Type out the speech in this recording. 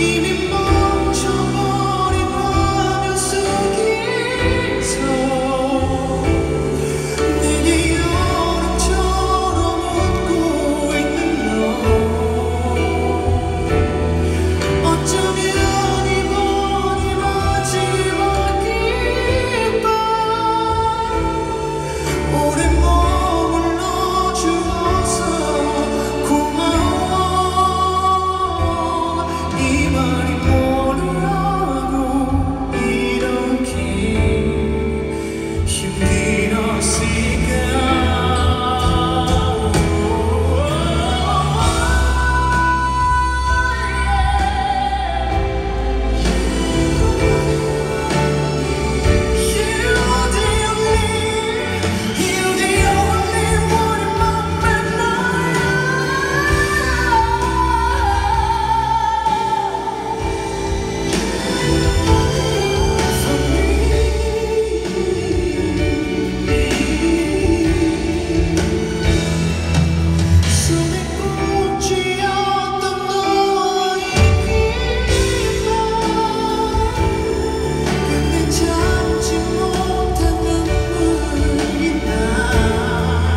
Dime